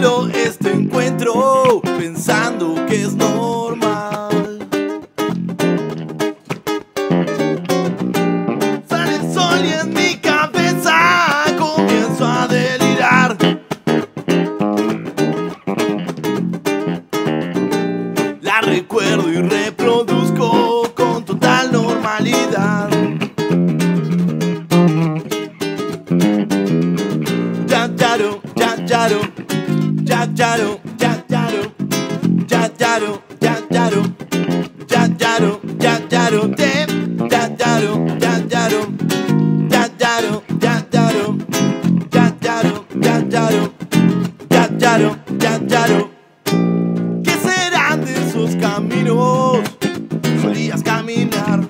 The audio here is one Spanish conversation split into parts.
solo este encuentro pensando que es normal. Sale el sol y en mi cabeza comienzo a delirar. La recuerdo y reproduzco con total normalidad. Ya ya yaro, ya yaro, ya yaro, ya yaro, ya yaro, ya yaro, ya yaro, te, ya yaro, ya yaro, ya yaro, ya yaro, ya yaro, ya yaro, ya yaro, ya yaro. ¿Qué serán de esos caminos? Solías caminar.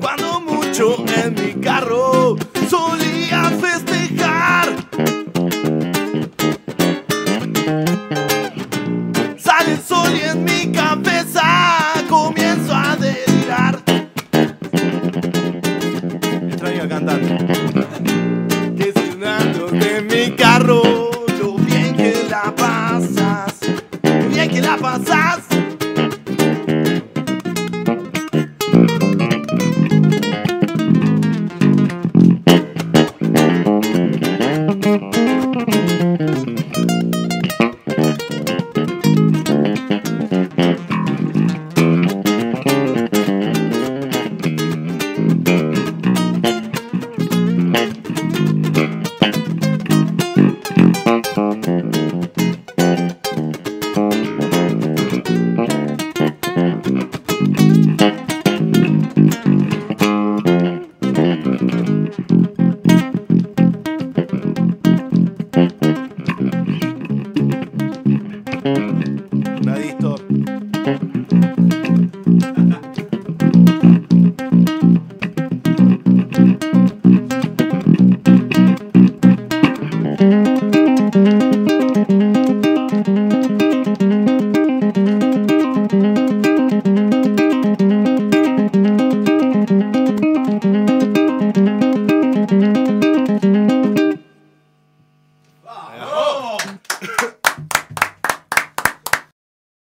Cuando mucho en mi carro